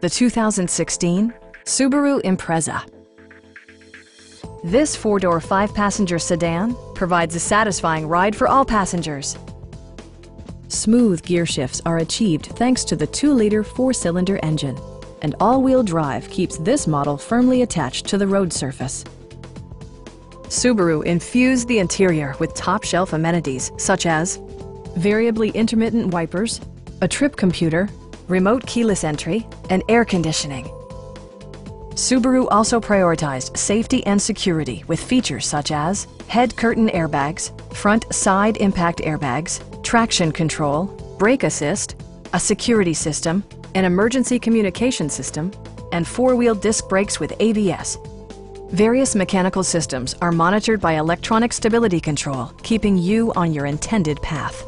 The 2016 Subaru Impreza. This four-door, five-passenger sedan provides a satisfying ride for all passengers. Smooth gear shifts are achieved thanks to the 2-liter four-cylinder engine, and all-wheel drive keeps this model firmly attached to the road surface. Subaru infused the interior with top-shelf amenities such as variably intermittent wipers, a trip computer, remote keyless entry, and air conditioning. Subaru also prioritized safety and security with features such as head curtain airbags, front side impact airbags, traction control, brake assist, a security system, an emergency communication system, and four-wheel disc brakes with ABS. Various mechanical systems are monitored by electronic stability control, keeping you on your intended path.